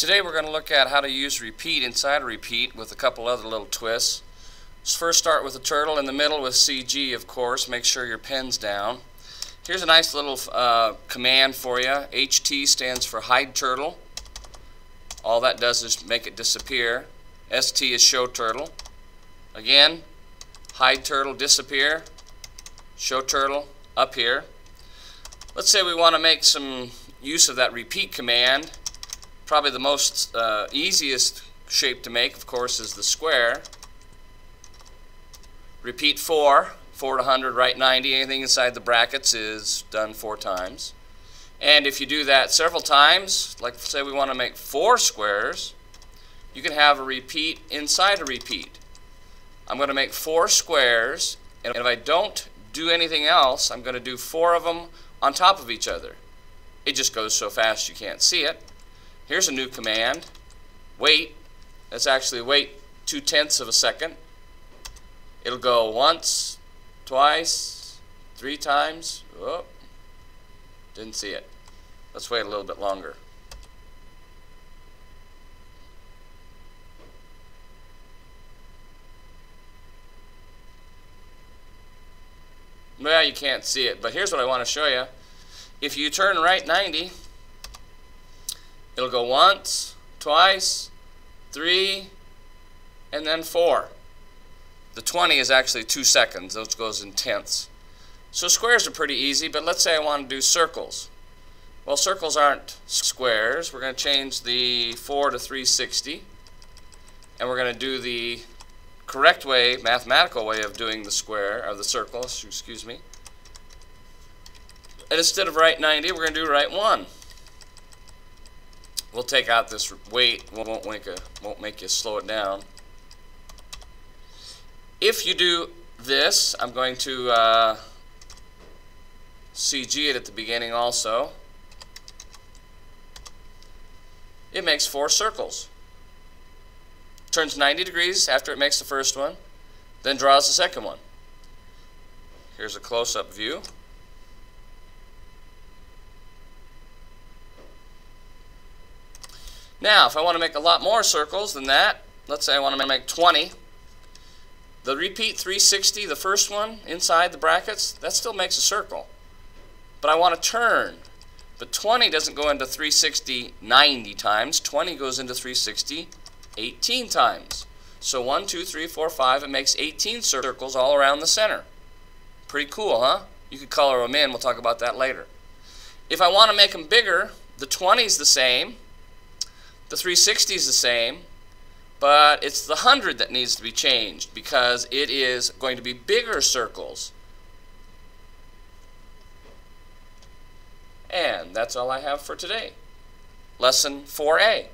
Today we're going to look at how to use repeat inside a repeat with a couple other little twists. Let's first start with the turtle in the middle with CG of course. Make sure your pen's down. Here's a nice little uh, command for you. HT stands for hide turtle. All that does is make it disappear. ST is show turtle. Again, hide turtle, disappear. Show turtle, up here. Let's say we want to make some use of that repeat command Probably the most uh, easiest shape to make, of course, is the square. Repeat 4, forward 100, right 90. Anything inside the brackets is done four times. And if you do that several times, like say we want to make four squares, you can have a repeat inside a repeat. I'm going to make four squares, and if I don't do anything else, I'm going to do four of them on top of each other. It just goes so fast you can't see it. Here's a new command. Wait. That's actually wait two tenths of a second. It'll go once, twice, three times. Oh, didn't see it. Let's wait a little bit longer. Well, you can't see it, but here's what I want to show you. If you turn right 90, It'll go once, twice, three, and then four. The 20 is actually two seconds. Those goes in tenths. So squares are pretty easy, but let's say I want to do circles. Well, circles aren't squares. We're going to change the 4 to 360. And we're going to do the correct way, mathematical way of doing the square, of the circle, excuse me. And instead of right 90, we're going to do right 1. We'll take out this wait. Won't make a won't make you slow it down. If you do this, I'm going to uh, CG it at the beginning also. It makes four circles. Turns 90 degrees after it makes the first one, then draws the second one. Here's a close-up view. Now, if I want to make a lot more circles than that, let's say I want to make 20, the repeat 360, the first one, inside the brackets, that still makes a circle. But I want to turn. But 20 doesn't go into 360 90 times. 20 goes into 360 18 times. So 1, 2, 3, 4, 5, it makes 18 circles all around the center. Pretty cool, huh? You could color them in. We'll talk about that later. If I want to make them bigger, the 20 is the same. The 360 is the same, but it's the 100 that needs to be changed because it is going to be bigger circles. And that's all I have for today. Lesson 4A.